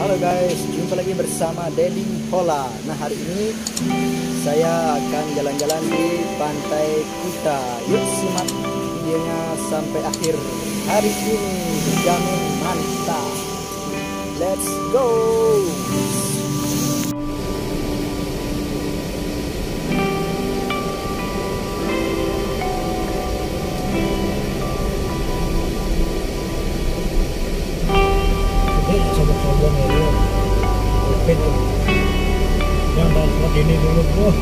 Halo guys, jumpa lagi bersama Dedi Hola. Nah hari ini saya akan jalan-jalan di Pantai Kuta. Yuk simak videonya sampai akhir. Hari ini dijamin mantap. Let's go. gue yang ini dulu wah